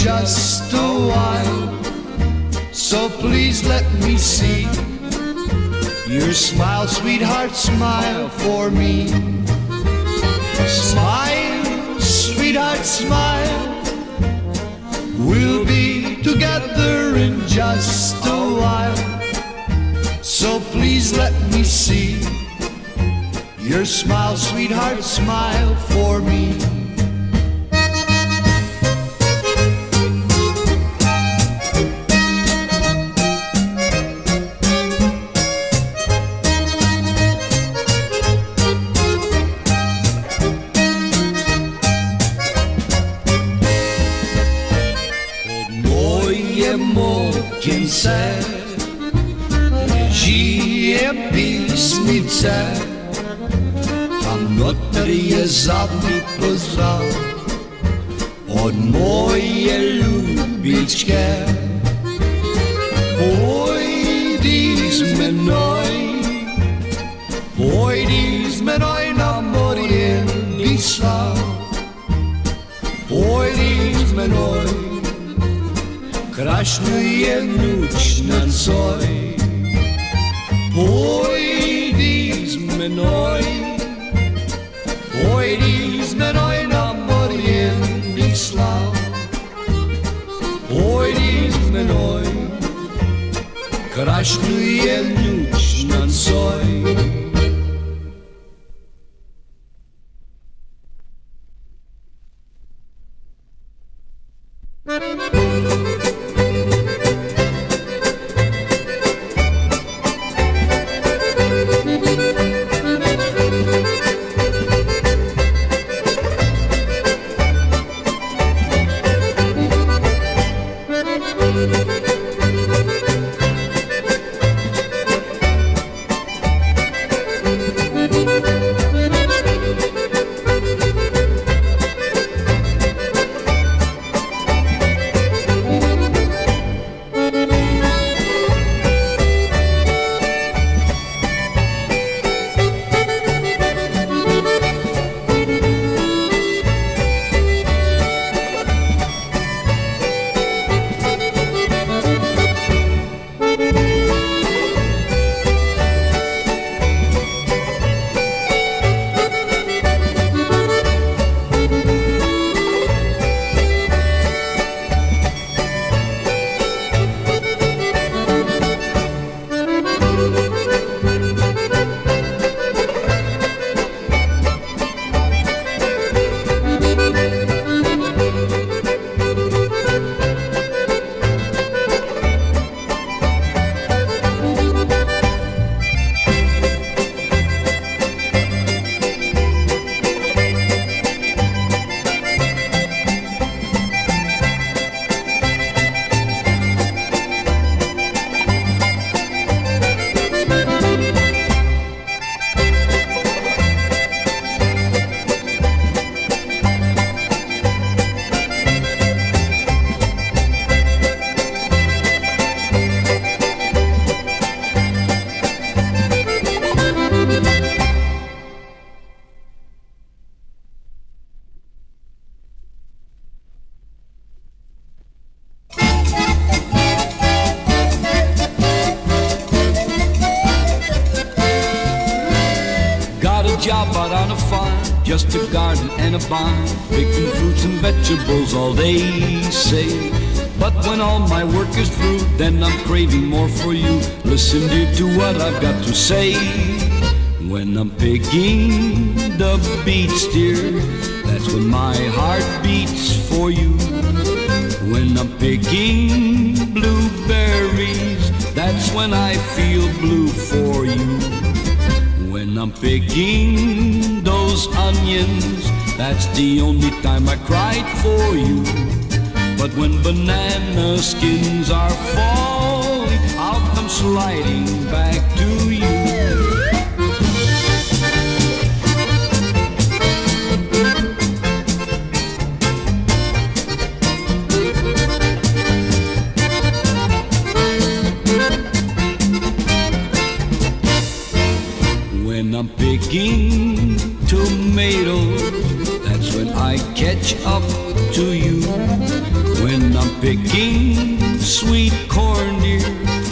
just a while. So please let me see your smile, sweetheart, smile for me. Smile, sweetheart, smile. We'll be together in just a while. So please let me see your smile, sweetheart, smile for me. Mokince, žije písnice, tam notr je zadný pozdrav od moje ljubičke. Pojdi s menoj, pojdi s menoj na morje Wisla, pojdi s menoj, Страшные ночь на цой, Пойди с мной, Пойди с мной на морьенных слав, Пойди с мной, Страшные ночь на цой, vegetables all day, say. But when all my work is through, then I'm craving more for you. Listen, dear, to what I've got to say. When I'm picking the beets, dear, that's when my heart beats for you. When I'm picking blueberries, that's when I feel blue for you. When I'm picking those onions, that's the only time I cried for you. But when banana skins are falling, I'll come sliding back to you. When I'm picking tomatoes when I catch up to you. When I'm picking sweet corn, dear,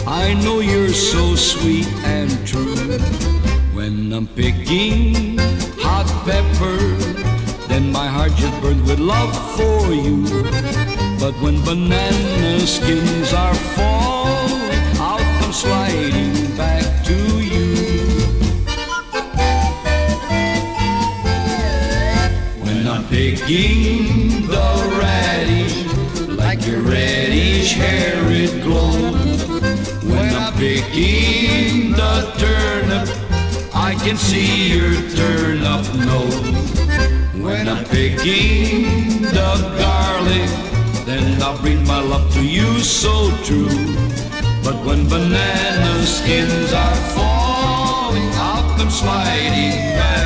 I know you're so sweet and true. When I'm picking hot pepper, then my heart just burns with love for you. But when banana skins are falling, Picking the radish, like your reddish hair it glows. When I'm picking the turnip, I can see your turnip nose. When I'm picking the garlic, then I'll bring my love to you so true. But when banana skins are falling, I'll come sliding back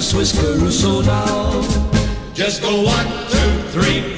Swiss Caruso now. Just go one, two, three,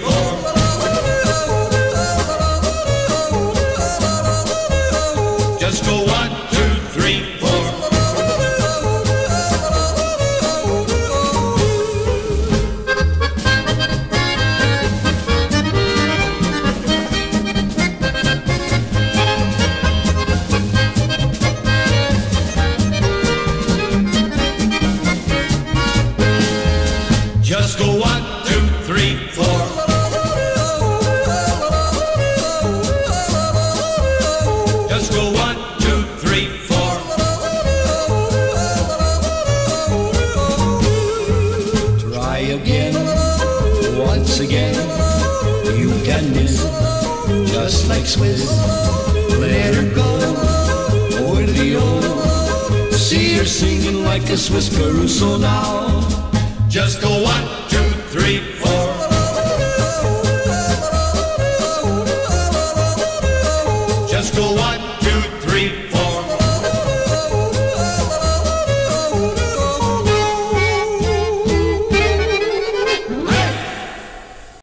like a Swiss so now. Just go one, two, three, four.